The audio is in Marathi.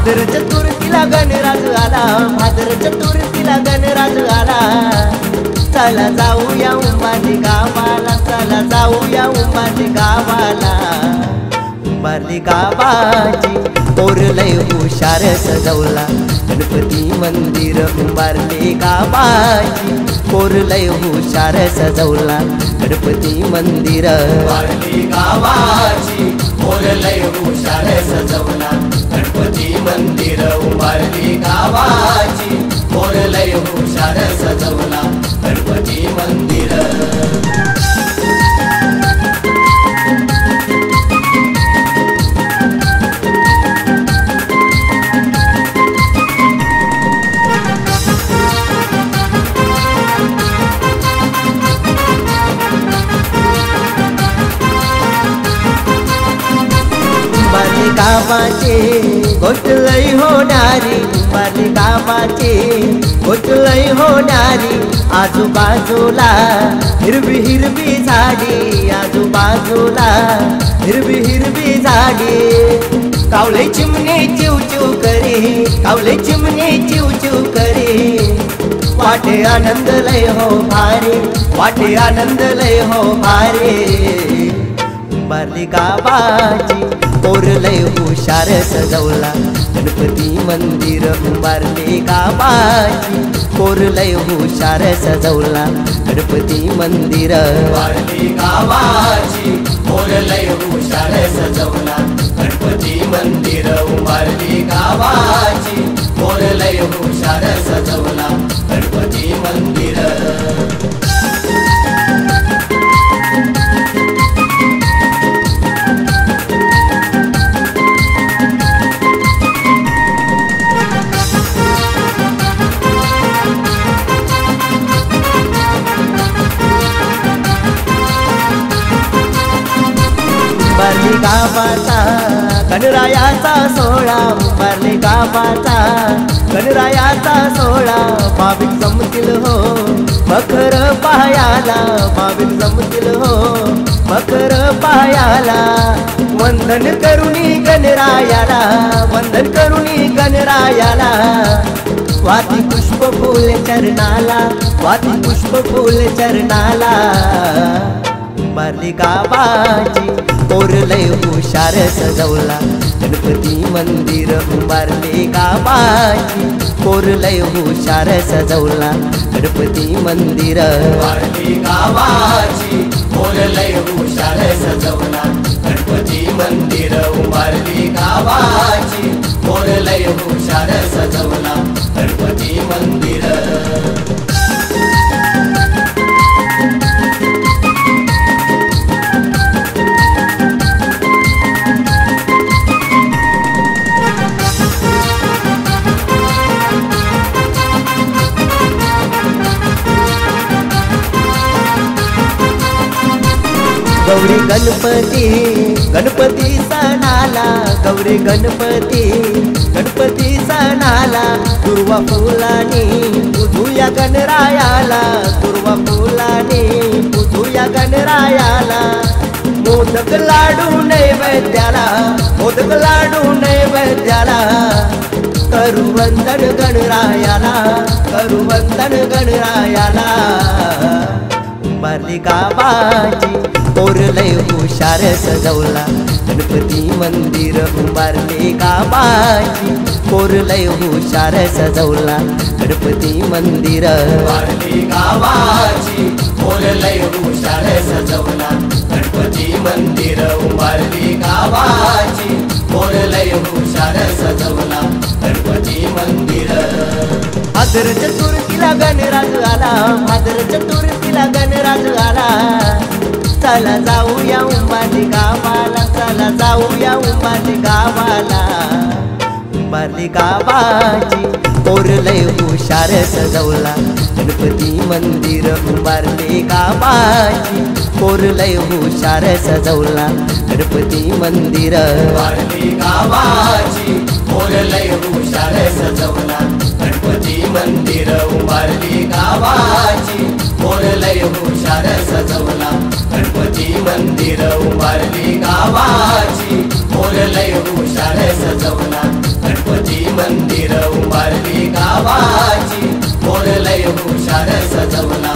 भादर चतुर्थीला गणराज आला भादर चतुर्थीला गणराज आला. चला जाऊया उंबाली गावाला चला जाऊया उंबाली गावाला. उंबाली गावाची पोरलय हुशार सजवला. गणपती मंदिर उंबारली गावाची पोरलय हुशार सजवला. गणपती मंदिर उभारली गावाची. मोरलय हुशार सजवला. कामाचे गावाची गोटलई होणारी उंबारली गावाची गोटलई होणारी आजूबाजूला हिरवी हिरवी झाडी आजूबाजूला हिरवी हिरवी झाडी. कावळे चिमणे चिव चिव करी कावळे चिमणे चिव चिव करी. वाटे आनंद लय हो भारे वाटे आनंद लय हो भारे. उंबारली गावाची कोरलय हुशार सजवला. गणपती मंदिर उंबारली गावाची कोरलय हुशार सजवला. गणपती मंदिर वारली गावाची मोरलय हुशार सजवला. गणपती मंदिर उभारली गावाची मोरलय हुशार सजवला. गावाचा. गणरायाचा सोहळा उभारले गावाचा. गणरायाचा सोहळा बाबीत जमतील हो. मखर पायाला बाबीत जमतील हो. मखर पायाला वंदन करुणी गणरायाला वंदन करुणी गणरायाला वाती पुष्प फुल चरणाला वाती पुष्प फुल चरणाला. उभारली गावाची कोरलय हुशार सजवला. गणपती मंदिर उंबारली गावाची कोरलय हुशार सजवला. गणपती मंदिर वारली गावाची गौरी गणपती गणपती सणाला गौरी गणपती गणपती सणाला दुर्वा फुलानी पुजूया गणरायाला दुर्वा फुलानी पुजूया गणरायाला. मोदक लाडू नैवेद्याला मोदक लाडू नैवेद्याला. करुवंदन गणरायाला करुवंदन गणरायाला. मालिका बाजी पोरलय हुशार सजवला. गणपती मंदिर उंबारली गावाची पोरलय हुशार सजवला. गणपती मंदिर वारली गावाची पोरलय हुशार सजवला. गणपती मंदिर उभारली गावाची पोरलय हुशार सजवला. गणपती मंदिर. भाद्र चतुर्थीला गणराज आला. आदर चतुर्थीला गणराज आला. चला जाऊया उंबाली गावाला चला जाऊया उंबाली गावाला. उंबाली गावाची कोरलय हुशार सजवला. गणपती मंदिर उंबारली गावाची कोरलय हुशार सजवला. गणपती मंदिर वारली गावाची मोरलय हुशार सजवला. गणपती मंदिर उभारली गावाची. जमुना गणपती मंदिर उभारली गावाची. बोललय हुशार सजवला